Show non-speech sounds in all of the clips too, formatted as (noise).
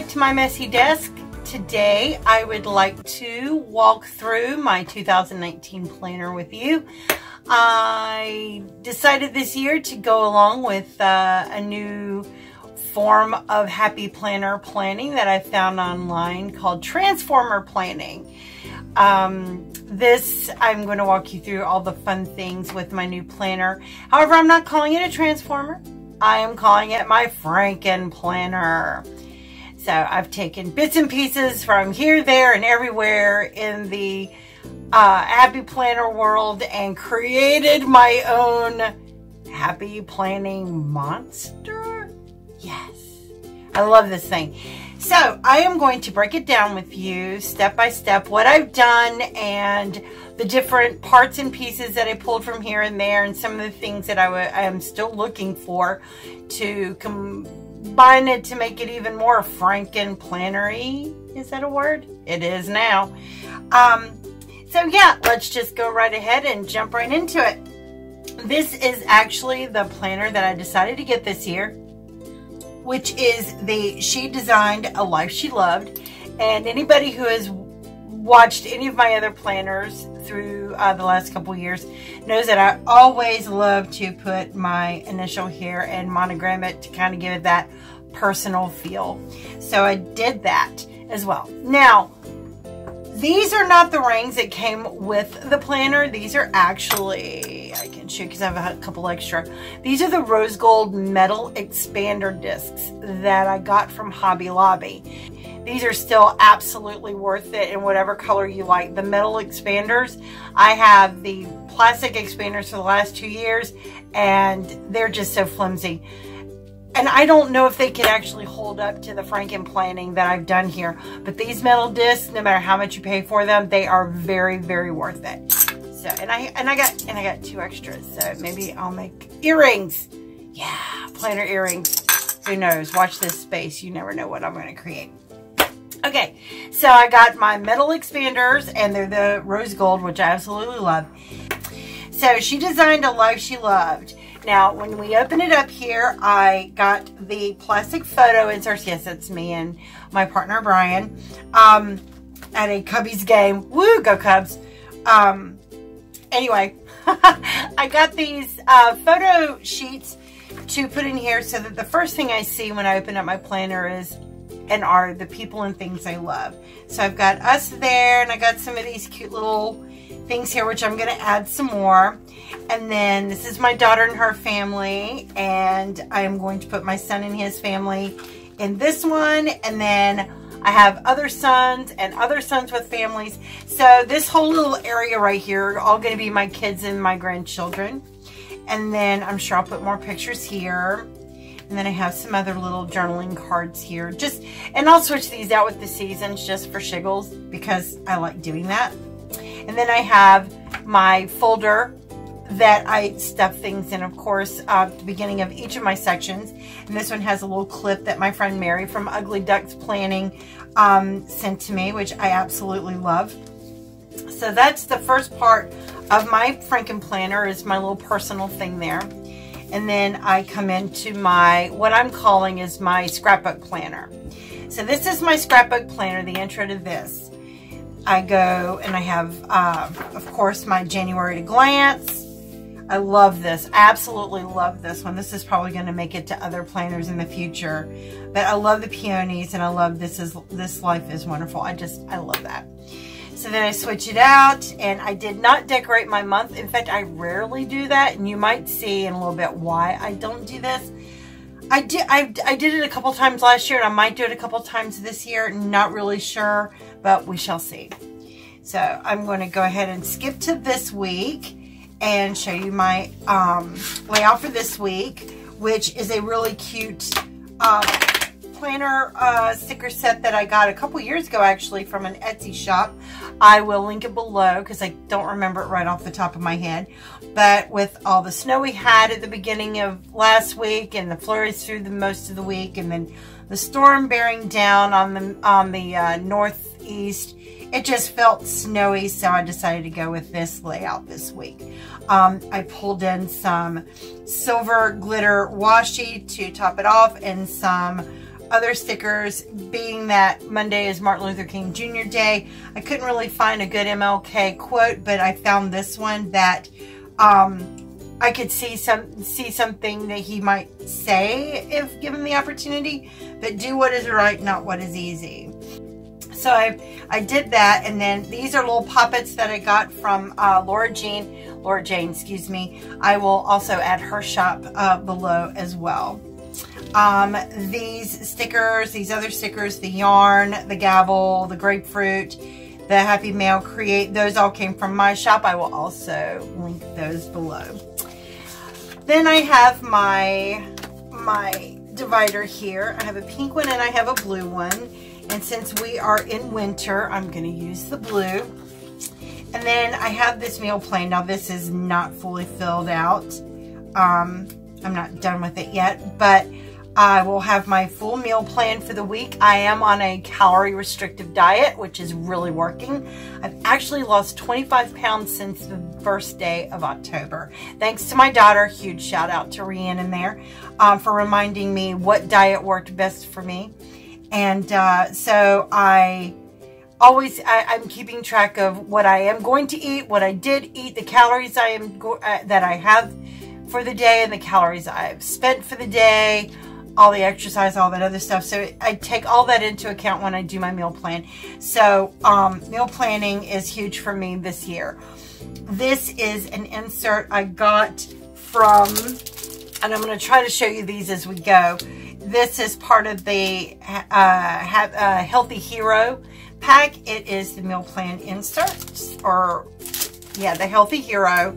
back to my messy desk. Today I would like to walk through my 2019 planner with you. I decided this year to go along with uh, a new form of happy planner planning that I found online called Transformer Planning. Um, this, I'm going to walk you through all the fun things with my new planner. However, I'm not calling it a transformer. I am calling it my Franken planner. So I've taken bits and pieces from here, there, and everywhere in the uh, happy planner world and created my own happy planning monster. Yes, I love this thing. So I am going to break it down with you step by step what I've done and the different parts and pieces that I pulled from here and there and some of the things that I, I am still looking for to combine it to make it even more Franken plannery. Is that a word? It is now. Um, so yeah, let's just go right ahead and jump right into it. This is actually the planner that I decided to get this year which is the She Designed a Life She Loved. And anybody who has watched any of my other planners through uh, the last couple years knows that I always love to put my initial here and monogram it to kind of give it that personal feel. So I did that as well. Now, these are not the rings that came with the planner. These are actually, I can show because I have a couple extra. These are the rose gold metal expander discs that I got from Hobby Lobby. These are still absolutely worth it in whatever color you like. The metal expanders, I have the plastic expanders for the last two years and they're just so flimsy and I don't know if they can actually hold up to the Franken planning that I've done here. But these metal discs, no matter how much you pay for them, they are very, very worth it. So, and I and I got and I got two extras. So maybe I'll make earrings. Yeah, planner earrings. Who knows? Watch this space. You never know what I'm going to create. Okay, so I got my metal expanders, and they're the rose gold, which I absolutely love. So she designed a life she loved. Now, when we open it up here, I got the plastic photo inserts. Yes, it's me and my partner, Brian, um, at a Cubbies game. Woo, go Cubs. Um, anyway, (laughs) I got these uh, photo sheets to put in here so that the first thing I see when I open up my planner is and are the people and things I love. So I've got us there and I got some of these cute little things here, which I'm going to add some more. And then this is my daughter and her family. And I am going to put my son and his family in this one. And then I have other sons and other sons with families. So this whole little area right here all going to be my kids and my grandchildren. And then I'm sure I'll put more pictures here. And then I have some other little journaling cards here. Just And I'll switch these out with the seasons just for shiggles because I like doing that. And then I have my folder that I stuff things in, of course, uh, at the beginning of each of my sections. And this one has a little clip that my friend Mary from Ugly Ducks Planning um, sent to me, which I absolutely love. So that's the first part of my Franken Planner is my little personal thing there. And then I come into my, what I'm calling is my scrapbook planner. So this is my scrapbook planner, the intro to this. I go and I have, uh, of course, my January to glance. I love this. Absolutely love this one. This is probably going to make it to other planners in the future. But I love the peonies and I love this is this life is wonderful. I just I love that. So then I switch it out and I did not decorate my month. In fact, I rarely do that and you might see in a little bit why I don't do this. I did I, I did it a couple times last year and I might do it a couple times this year. Not really sure but we shall see. So I'm going to go ahead and skip to this week and show you my um, layout for this week, which is a really cute uh, planner uh, sticker set that I got a couple years ago actually from an Etsy shop. I will link it below because I don't remember it right off the top of my head. But with all the snow we had at the beginning of last week and the flurries through the most of the week and then the storm bearing down on the on the uh, north east. It just felt snowy, so I decided to go with this layout this week. Um, I pulled in some silver glitter washi to top it off and some other stickers, being that Monday is Martin Luther King Jr. Day, I couldn't really find a good MLK quote, but I found this one that um, I could see some see something that he might say if given the opportunity, but do what is right, not what is easy. So I, I did that, and then these are little poppets that I got from uh, Laura Jean, Laura Jane, excuse me. I will also add her shop uh, below as well. Um, these stickers, these other stickers, the yarn, the gavel, the grapefruit, the Happy Mail Create, those all came from my shop. I will also link those below. Then I have my, my divider here. I have a pink one and I have a blue one. And since we are in winter, I'm going to use the blue. And then I have this meal plan. Now this is not fully filled out. Um, I'm not done with it yet, but I will have my full meal plan for the week. I am on a calorie restrictive diet, which is really working. I've actually lost 25 pounds since the first day of October. Thanks to my daughter, huge shout out to Rhiannon there um, for reminding me what diet worked best for me. And uh, so I always, I, am keeping track of what I am going to eat, what I did eat, the calories I am uh, that I have for the day and the calories I've spent for the day all the exercise, all that other stuff. So I take all that into account when I do my meal plan. So um, meal planning is huge for me this year. This is an insert I got from, and I'm going to try to show you these as we go. This is part of the uh, uh, Healthy Hero pack. It is the meal plan insert, or yeah, the Healthy Hero.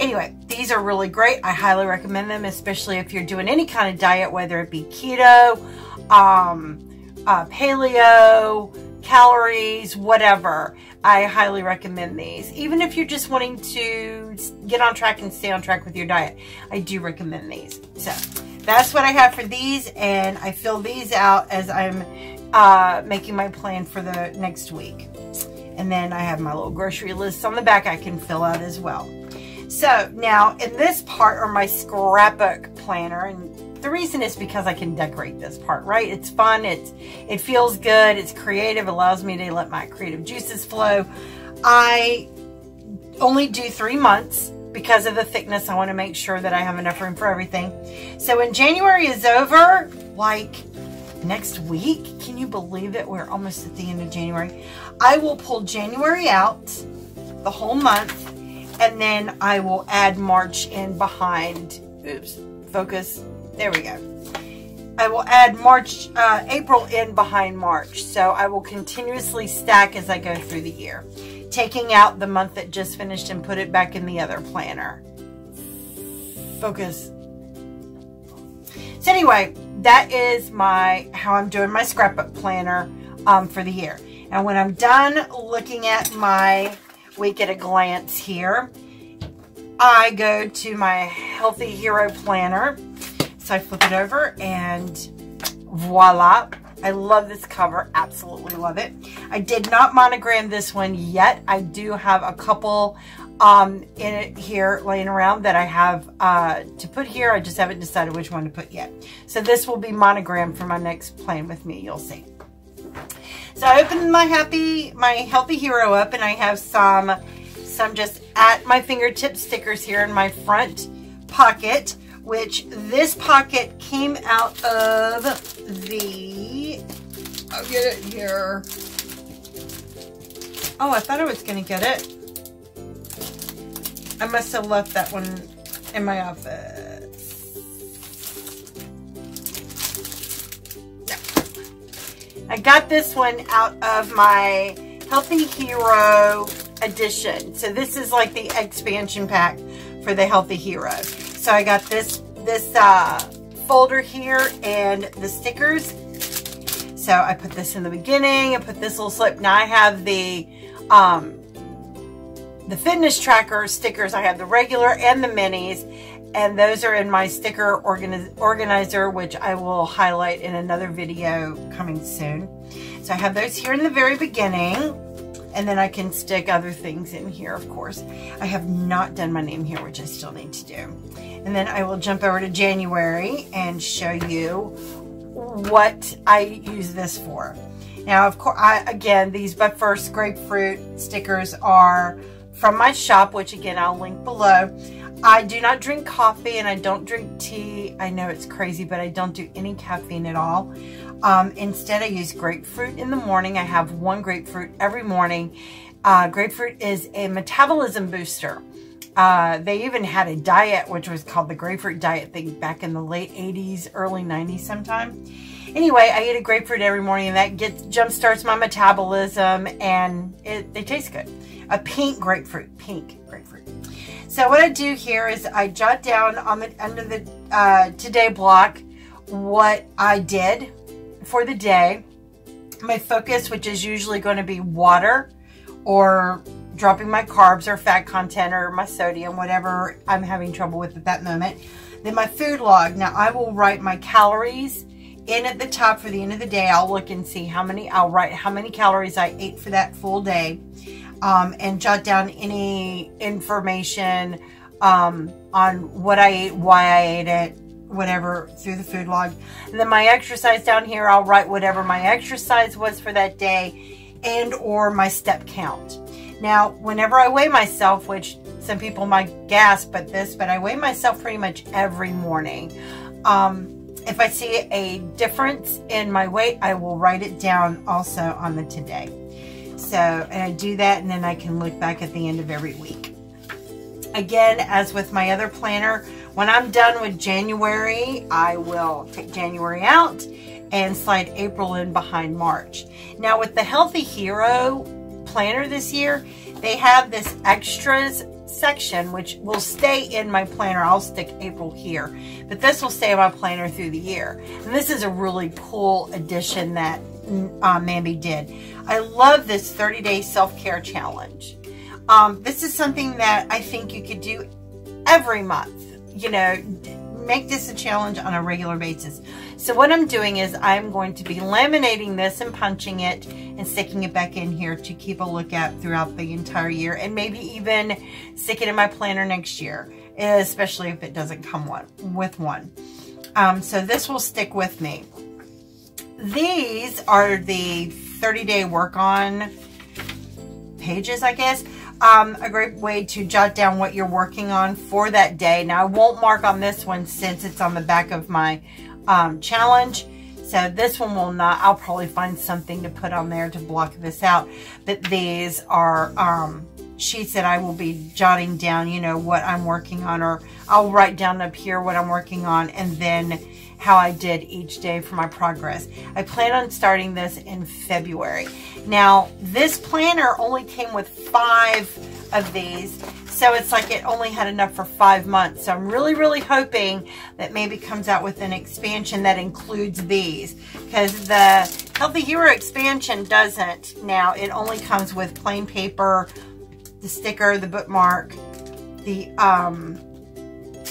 Anyway, these are really great. I highly recommend them, especially if you're doing any kind of diet, whether it be keto, um, uh, paleo, calories, whatever. I highly recommend these. Even if you're just wanting to get on track and stay on track with your diet, I do recommend these. So that's what I have for these, and I fill these out as I'm uh, making my plan for the next week. And then I have my little grocery list on the back I can fill out as well. So now in this part are my scrapbook planner and the reason is because I can decorate this part, right? It's fun, it's it feels good, it's creative, allows me to let my creative juices flow. I only do three months because of the thickness. I want to make sure that I have enough room for everything. So when January is over, like next week, can you believe it? We're almost at the end of January. I will pull January out, the whole month, and then I will add March in behind. Oops, focus. There we go. I will add March, uh, April in behind March. So I will continuously stack as I go through the year. Taking out the month that just finished and put it back in the other planner. Focus. So anyway, that is my how I'm doing my scrapbook planner um, for the year. And when I'm done looking at my week get a glance here. I go to my Healthy Hero Planner. So I flip it over and voila. I love this cover. Absolutely love it. I did not monogram this one yet. I do have a couple um, in it here laying around that I have uh, to put here. I just haven't decided which one to put yet. So this will be monogrammed for my next plan with me. You'll see. So I opened my happy, my Healthy Hero up and I have some, some just at my fingertip stickers here in my front pocket, which this pocket came out of the, I'll get it here. Oh, I thought I was going to get it. I must have left that one in my office. I got this one out of my Healthy Hero edition. So this is like the expansion pack for the Healthy Hero. So I got this, this uh, folder here and the stickers. So I put this in the beginning. I put this little slip. Now I have the um, the fitness tracker stickers. I have the regular and the minis and those are in my sticker organiz organizer, which I will highlight in another video coming soon. So I have those here in the very beginning, and then I can stick other things in here, of course. I have not done my name here, which I still need to do. And then I will jump over to January and show you what I use this for. Now, of course, I, again, these But First grapefruit stickers are from my shop, which again, I'll link below. I do not drink coffee and I don't drink tea. I know it's crazy, but I don't do any caffeine at all. Um, instead, I use grapefruit in the morning. I have one grapefruit every morning. Uh, grapefruit is a metabolism booster. Uh, they even had a diet, which was called the grapefruit diet thing back in the late 80s, early 90s sometime. Anyway, I eat a grapefruit every morning and that gets jump starts my metabolism and it, they taste good. A pink grapefruit, pink. So what I do here is I jot down on the under the uh, today block what I did for the day. My focus, which is usually going to be water or dropping my carbs or fat content or my sodium, whatever I'm having trouble with at that moment. Then my food log. Now I will write my calories in at the top for the end of the day. I'll look and see how many, I'll write how many calories I ate for that full day um, and jot down any information um, on what I ate, why I ate it, whatever through the food log. And then my exercise down here, I'll write whatever my exercise was for that day and or my step count. Now, whenever I weigh myself, which some people might gasp at this, but I weigh myself pretty much every morning. Um, if I see a difference in my weight, I will write it down also on the today. So, I do that and then I can look back at the end of every week. Again, as with my other planner, when I'm done with January, I will take January out and slide April in behind March. Now with the Healthy Hero planner this year, they have this extras section, which will stay in my planner. I'll stick April here, but this will stay in my planner through the year. And this is a really cool addition that uh, Mambi did. I love this 30 day self-care challenge. Um, this is something that I think you could do every month. You know, make this a challenge on a regular basis. So what I'm doing is I'm going to be laminating this and punching it and sticking it back in here to keep a look at throughout the entire year and maybe even stick it in my planner next year, especially if it doesn't come one with one. Um, so this will stick with me. These are the 30 day work on pages, I guess. Um, a great way to jot down what you're working on for that day. Now, I won't mark on this one since it's on the back of my um, challenge. So this one will not, I'll probably find something to put on there to block this out. But these are um, sheets that I will be jotting down, you know, what I'm working on. Or I'll write down up here what I'm working on and then how I did each day for my progress. I plan on starting this in February. Now, this planner only came with five of these, so it's like it only had enough for five months. So I'm really, really hoping that maybe comes out with an expansion that includes these because the Healthy Hero expansion doesn't now. It only comes with plain paper, the sticker, the bookmark, the um,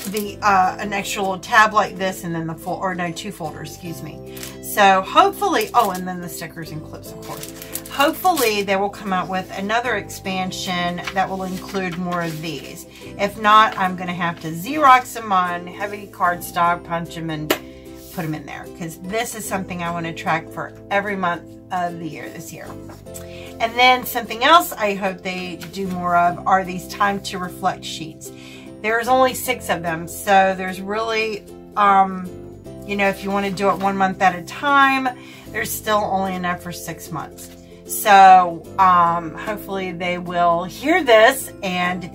the uh, an extra little tab like this and then the full, or no, two folders, excuse me. So hopefully, oh, and then the stickers and clips, of course. Hopefully they will come out with another expansion that will include more of these. If not, I'm to have to Xerox them on heavy cardstock, punch them, and put them in there. Because this is something I want to track for every month of the year this year. And then something else I hope they do more of are these time to reflect sheets. There's only six of them, so there's really, um, you know, if you want to do it one month at a time, there's still only enough for six months. So um, hopefully they will hear this and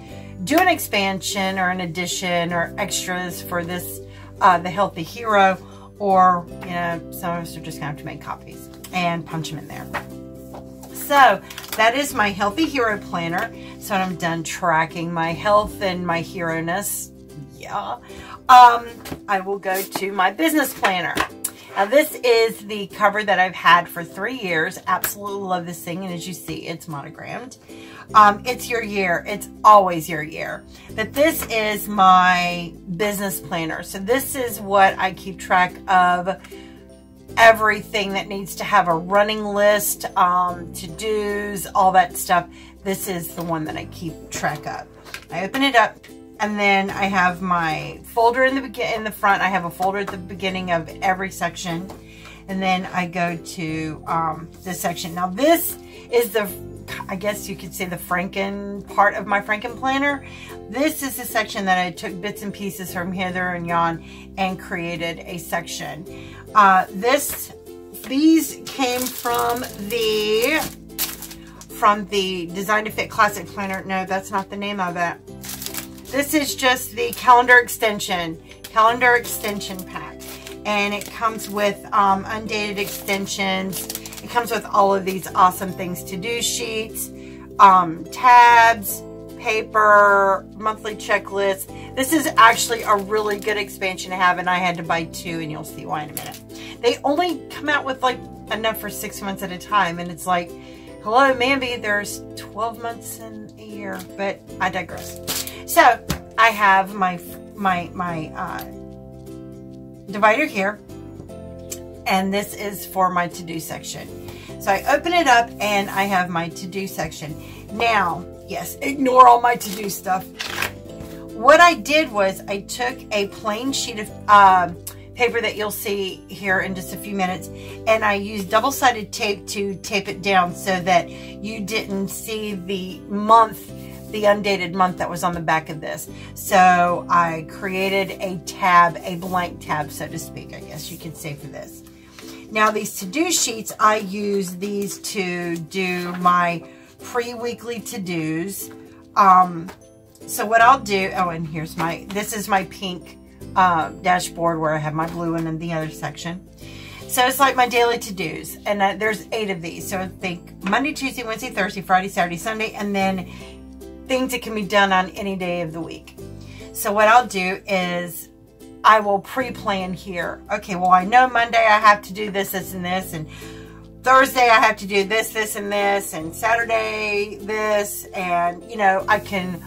do an expansion or an addition or extras for this, uh, the Healthy Hero, or, you know, some of us are just going to have to make copies and punch them in there. So that is my Healthy Hero Planner. So I'm done tracking my health and my hero-ness, yeah, um, I will go to my business planner. Now this is the cover that I've had for three years. Absolutely love this thing. And as you see, it's monogrammed. Um, it's your year. It's always your year. But this is my business planner. So this is what I keep track of everything that needs to have a running list, um, to-dos, all that stuff. This is the one that I keep track of. I open it up and then I have my folder in the in the front. I have a folder at the beginning of every section. And then I go to um, this section. Now this is the, I guess you could say the Franken part of my Franken planner. This is a section that I took bits and pieces from Heather and yon and created a section. Uh, this, these came from the, from the Design to Fit Classic Planner. No, that's not the name of it. This is just the calendar extension, calendar extension pack and it comes with um, undated extensions. Comes with all of these awesome things, to-do sheets, um, tabs, paper, monthly checklist. This is actually a really good expansion to have, and I had to buy two, and you'll see why in a minute. They only come out with like enough for six months at a time, and it's like, hello, Mambi, there's 12 months in a year, but I digress. So I have my my my uh, divider here. And this is for my to-do section. So I open it up and I have my to-do section. Now, yes, ignore all my to-do stuff. What I did was I took a plain sheet of uh, paper that you'll see here in just a few minutes and I used double-sided tape to tape it down so that you didn't see the month the undated month that was on the back of this. So I created a tab, a blank tab, so to speak, I guess you could say for this. Now these to-do sheets, I use these to do my pre-weekly to-dos. Um, so what I'll do, oh, and here's my, this is my pink uh, dashboard where I have my blue one in the other section. So it's like my daily to-dos, and uh, there's eight of these. So I think Monday, Tuesday, Wednesday, Thursday, Friday, Saturday, Sunday, and then things that can be done on any day of the week. So what I'll do is I will pre-plan here. Okay, well, I know Monday I have to do this, this, and this, and Thursday I have to do this, this, and this, and Saturday this, and, you know, I can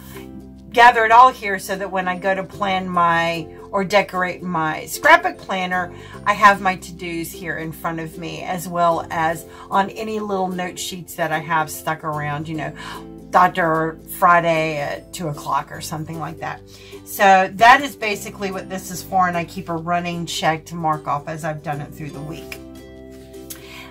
gather it all here so that when I go to plan my or decorate my scrapbook planner, I have my to-dos here in front of me as well as on any little note sheets that I have stuck around, you know, Dr. Friday at 2 o'clock or something like that. So that is basically what this is for, and I keep a running check to mark off as I've done it through the week.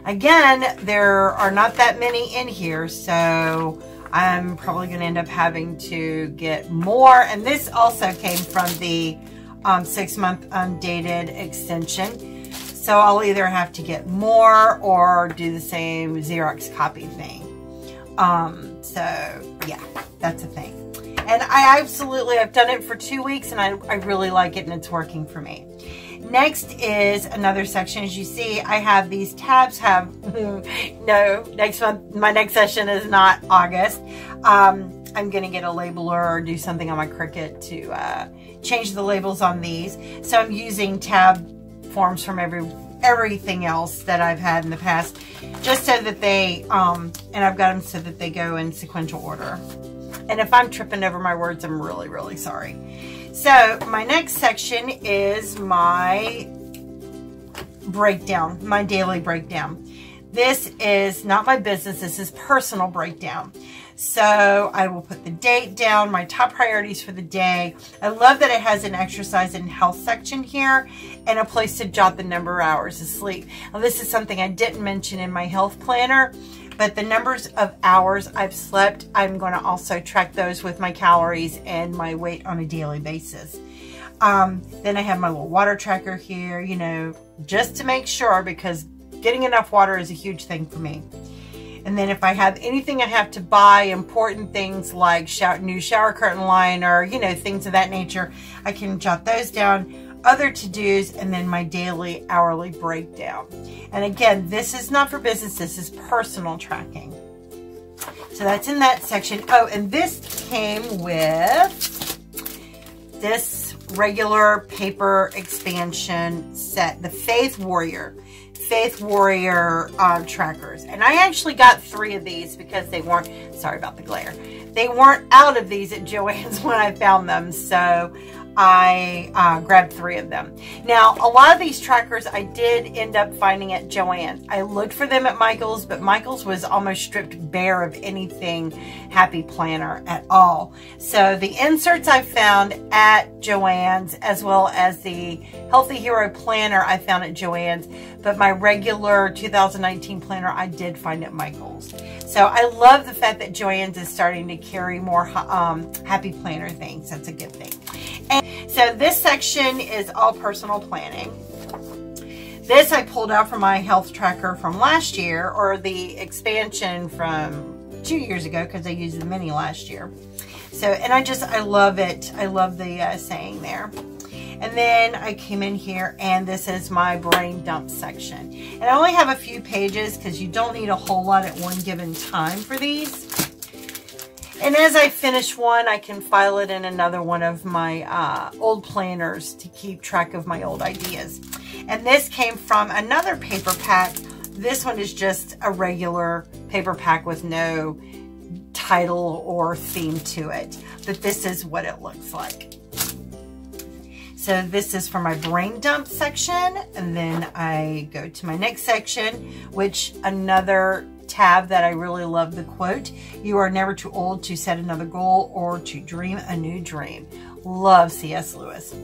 Again, there are not that many in here, so I'm probably going to end up having to get more. And this also came from the um, six-month undated extension. So I'll either have to get more or do the same Xerox copy thing. Um, so yeah, that's a thing. And I absolutely, I've done it for two weeks and I, I really like it and it's working for me. Next is another section. As you see, I have these tabs have, (laughs) no, next month, my next session is not August. Um, I'm going to get a labeler or do something on my Cricut to uh, change the labels on these. So I'm using tab forms from every everything else that I've had in the past, just so that they, um, and I've got them so that they go in sequential order. And if I'm tripping over my words, I'm really, really sorry. So my next section is my breakdown, my daily breakdown. This is not my business, this is personal breakdown. So I will put the date down, my top priorities for the day. I love that it has an exercise and health section here and a place to jot the number of hours of sleep. Now this is something I didn't mention in my health planner, but the numbers of hours I've slept, I'm going to also track those with my calories and my weight on a daily basis. Um, then I have my little water tracker here, you know, just to make sure because getting enough water is a huge thing for me. And then if I have anything I have to buy, important things like shower, new shower curtain liner, you know, things of that nature, I can jot those down, other to-dos, and then my daily hourly breakdown. And again, this is not for business, this is personal tracking. So that's in that section. Oh, and this came with this regular paper expansion set, the Faith Warrior. Faith Warrior uh, trackers. And I actually got three of these because they weren't, sorry about the glare, they weren't out of these at Joann's (laughs) when I found them. So I uh, grabbed three of them. Now, a lot of these trackers I did end up finding at Joann's. I looked for them at Michael's, but Michael's was almost stripped bare of anything Happy Planner at all. So the inserts I found at Joann's, as well as the Healthy Hero Planner I found at Joann's, but my regular 2019 planner I did find at Michael's. So I love the fact that Joann's is starting to carry more um, Happy Planner things. That's a good thing. And so this section is all personal planning. This I pulled out from my health tracker from last year or the expansion from two years ago because I used the mini last year. So, and I just, I love it. I love the uh, saying there. And then I came in here and this is my brain dump section. And I only have a few pages because you don't need a whole lot at one given time for these. And as I finish one, I can file it in another one of my uh, old planners to keep track of my old ideas. And this came from another paper pack. This one is just a regular paper pack with no title or theme to it. But this is what it looks like. So this is for my brain dump section. And then I go to my next section, which another tab that I really love the quote. You are never too old to set another goal or to dream a new dream. Love C.S. Lewis.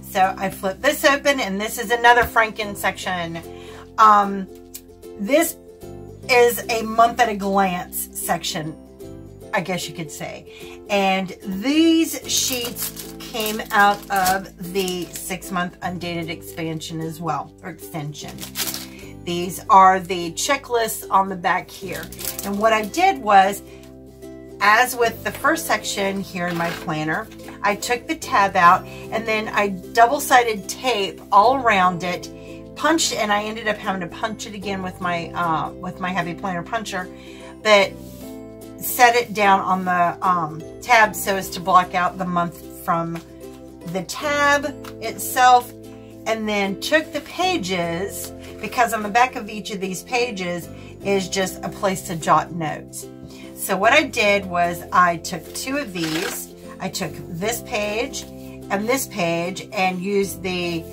So I flip this open and this is another Franken section. Um, this is a month at a glance section, I guess you could say. And these sheets came out of the six month undated expansion as well, or extension. These are the checklists on the back here. And what I did was, as with the first section here in my planner, I took the tab out and then I double-sided tape all around it, punched, and I ended up having to punch it again with my uh, with my heavy planner puncher, but set it down on the um, tab so as to block out the month from the tab itself and then took the pages because on the back of each of these pages is just a place to jot notes. So what I did was I took two of these. I took this page and this page and used the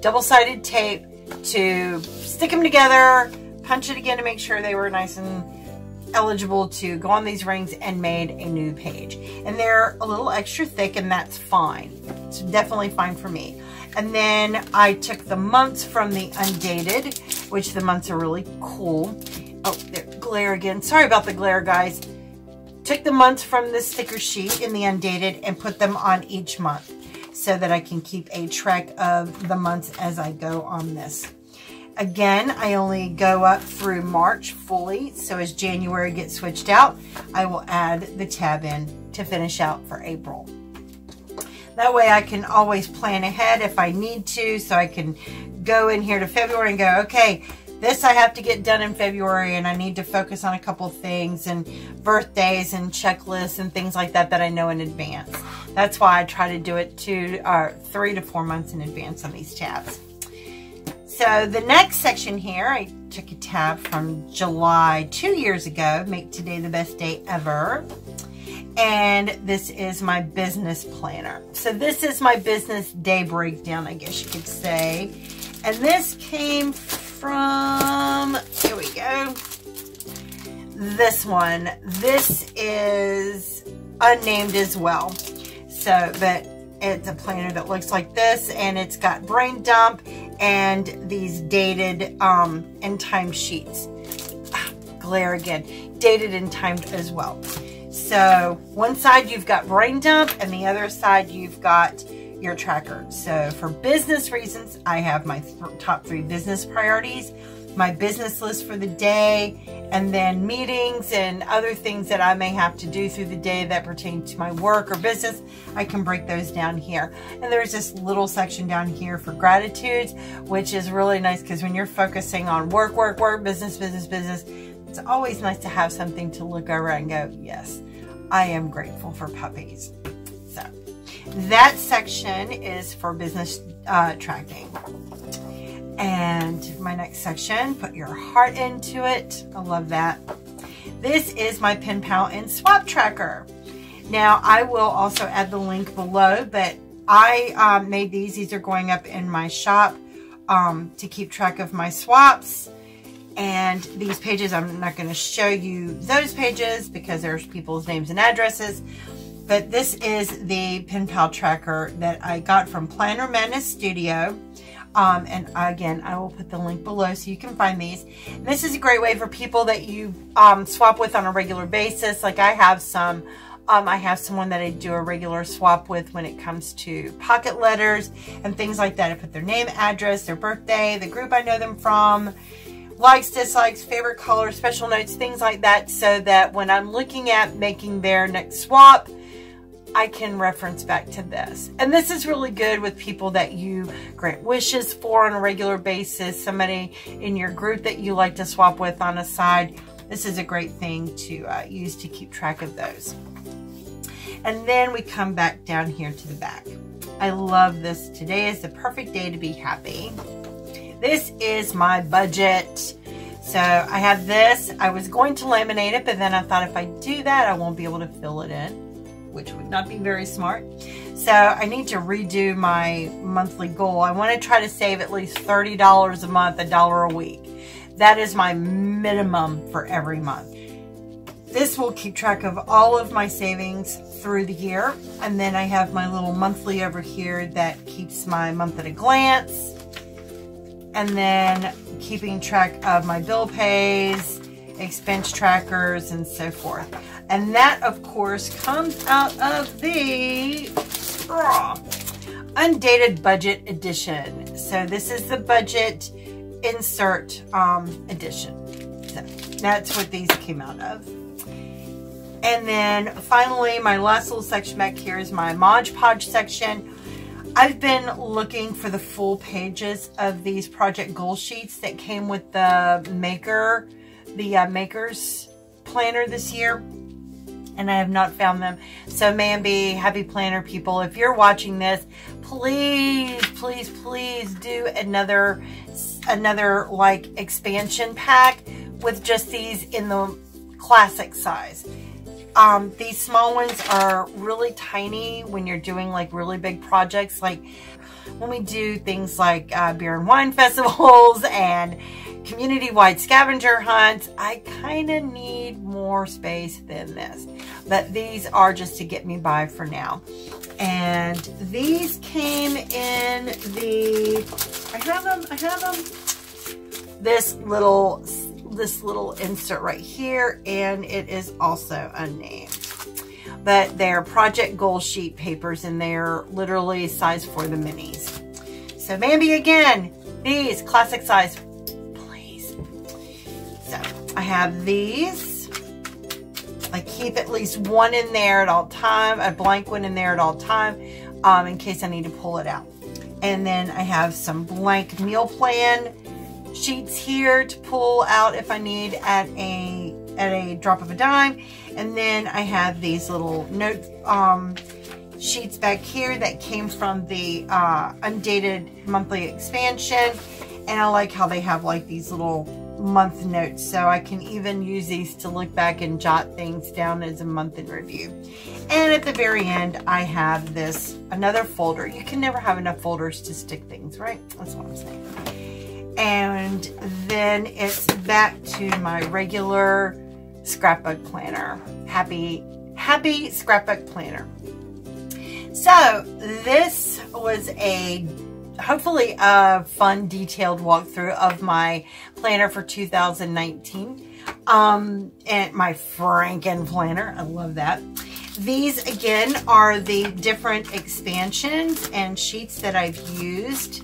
double-sided tape to stick them together, punch it again to make sure they were nice and eligible to go on these rings and made a new page. And they're a little extra thick and that's fine. It's definitely fine for me. And then I took the months from the undated, which the months are really cool. Oh, there, glare again. Sorry about the glare, guys. Took the months from the sticker sheet in the undated and put them on each month so that I can keep a track of the months as I go on this. Again, I only go up through March fully, so as January gets switched out, I will add the tab in to finish out for April. That way I can always plan ahead if I need to, so I can go in here to February and go, okay, this I have to get done in February and I need to focus on a couple things and birthdays and checklists and things like that that I know in advance. That's why I try to do it two or three to four months in advance on these tabs. So the next section here, I took a tab from July two years ago, make today the best day ever and this is my business planner. So this is my business day breakdown, I guess you could say. And this came from, here we go, this one. This is unnamed as well. So, but it's a planner that looks like this and it's got brain dump and these dated um, and timed sheets. Ah, (sighs) glare again. Dated and timed as well. So one side you've got brain dump and the other side you've got your tracker. So for business reasons, I have my top three business priorities, my business list for the day, and then meetings and other things that I may have to do through the day that pertain to my work or business. I can break those down here. And there's this little section down here for gratitudes, which is really nice because when you're focusing on work, work, work, business, business, business, it's always nice to have something to look over and go, yes, I am grateful for puppies. So that section is for business uh, tracking. And my next section, put your heart into it. I love that. This is my pen pal and swap tracker. Now I will also add the link below, but I um, made these. These are going up in my shop um, to keep track of my swaps. And these pages, I'm not going to show you those pages because there's people's names and addresses. But this is the pen pal tracker that I got from Planner Madness Studio. Um, and again, I will put the link below so you can find these. And this is a great way for people that you um, swap with on a regular basis. Like I have some, um, I have someone that I do a regular swap with when it comes to pocket letters and things like that. I put their name, address, their birthday, the group I know them from, likes, dislikes, favorite color, special notes, things like that so that when I'm looking at making their next swap, I can reference back to this. And this is really good with people that you grant wishes for on a regular basis, somebody in your group that you like to swap with on a side. This is a great thing to uh, use to keep track of those. And then we come back down here to the back. I love this. Today is the perfect day to be happy. This is my budget. So I have this. I was going to laminate it, but then I thought if I do that, I won't be able to fill it in which would not be very smart. So I need to redo my monthly goal. I want to try to save at least $30 a month, a dollar a week. That is my minimum for every month. This will keep track of all of my savings through the year. And then I have my little monthly over here that keeps my month at a glance. And then keeping track of my bill pays, expense trackers, and so forth. And that, of course, comes out of the oh, Undated Budget Edition. So this is the budget insert um, edition. So that's what these came out of. And then finally, my last little section back here is my Mod Podge section. I've been looking for the full pages of these project goal sheets that came with the maker, the uh, maker's planner this year and I have not found them. So Mambi, Happy Planner people, if you're watching this, please, please, please do another, another like expansion pack with just these in the classic size. Um, these small ones are really tiny when you're doing like really big projects. Like when we do things like uh, beer and wine (laughs) festivals and community-wide scavenger hunts, I kind of need more space than this. But these are just to get me by for now. And these came in the, I have them, I have them, this little, this little insert right here, and it is also unnamed. But they're project goal sheet papers, and they're literally size for the minis. So Mambi again, these classic size have these. I keep at least one in there at all time, a blank one in there at all time, um, in case I need to pull it out. And then I have some blank meal plan sheets here to pull out if I need at a at a drop of a dime. And then I have these little note um, sheets back here that came from the uh, undated monthly expansion. And I like how they have like these little month notes so I can even use these to look back and jot things down as a month in review. And at the very end I have this another folder. You can never have enough folders to stick things, right? That's what I'm saying. And then it's back to my regular scrapbook planner. Happy, happy scrapbook planner. So this was a hopefully a fun detailed walkthrough of my planner for 2019 um, and my Franken planner. I love that. These again are the different expansions and sheets that I've used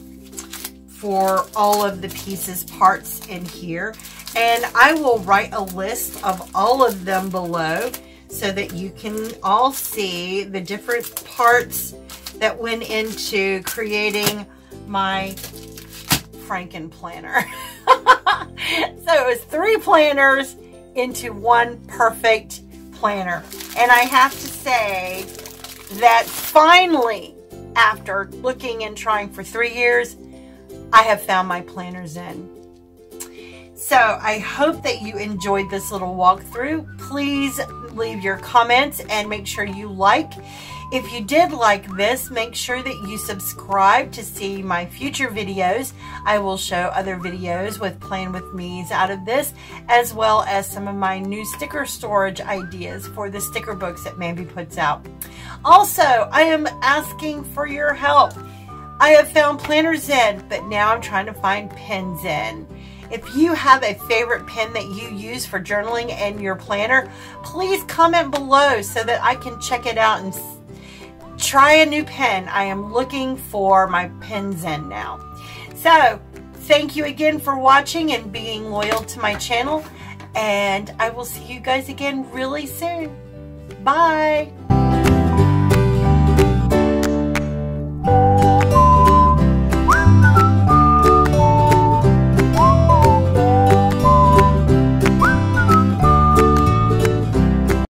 for all of the pieces parts in here. And I will write a list of all of them below so that you can all see the different parts that went into creating my Franken planner. (laughs) so it was three planners into one perfect planner. And I have to say that finally, after looking and trying for three years, I have found my planner Zen. So I hope that you enjoyed this little walkthrough. Please leave your comments and make sure you like If you did like this, make sure that you subscribe to see my future videos. I will show other videos with Plan With Me's out of this, as well as some of my new sticker storage ideas for the sticker books that Mambi puts out. Also, I am asking for your help. I have found Planner Zen, but now I'm trying to find Pen Zen. If you have a favorite pen that you use for journaling and your planner, please comment below so that I can check it out and try a new pen. I am looking for my Pen Zen now. So, thank you again for watching and being loyal to my channel. And I will see you guys again really soon. Bye.